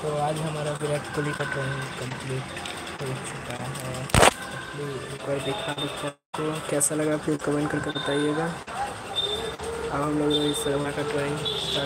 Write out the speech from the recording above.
तो आज हमारा विराट कोहली का ड्राइंग कंप्लीट हो चुका है। एक बार देखा तो बच्चा को कैसा लगा फिर कमेंट करके बताइएगा। अब हम लोग रोहित शर्मा का ड्राइंग